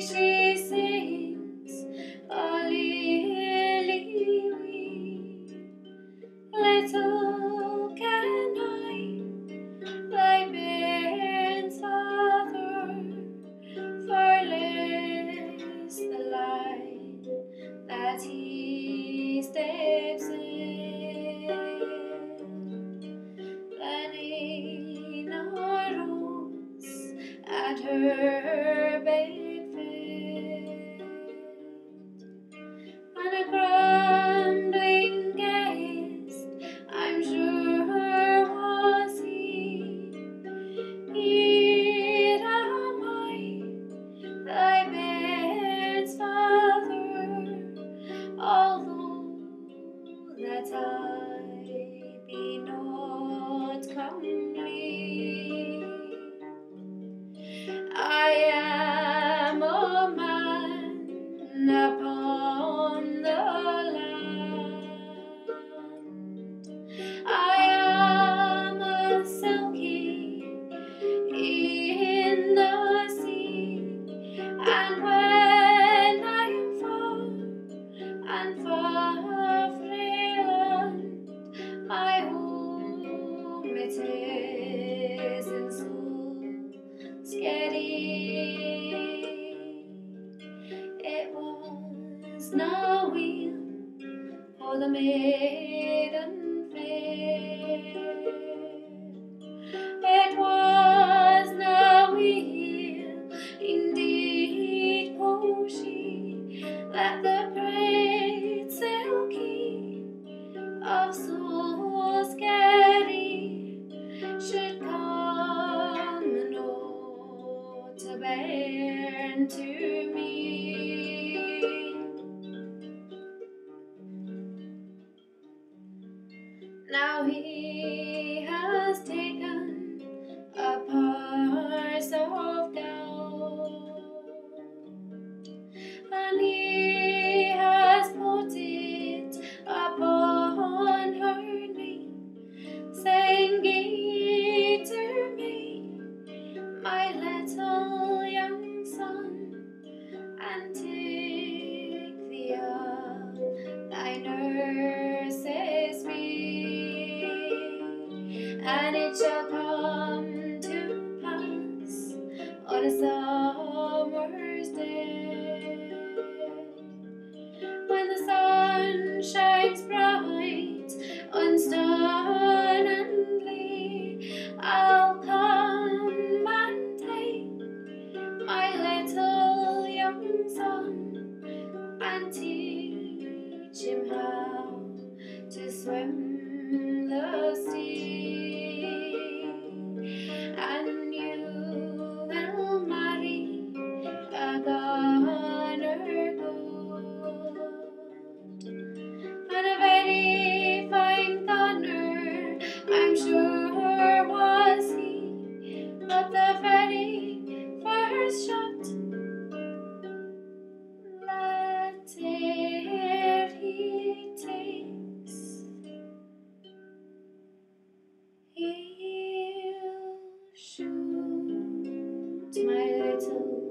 she sings a. Little can I, father, for the light that he. Her bed fed. And a grumbling guest, I'm sure was he. Here am I, thy bed's father, although that I be not I am a selkie in the sea, and when I am far and far my home it is in. It was no wheel for the maiden to me. Now he has and it shall come to pass on a summer's day. When the sun shines bright on lea, I'll come and take my little young son and teach him how to swim my little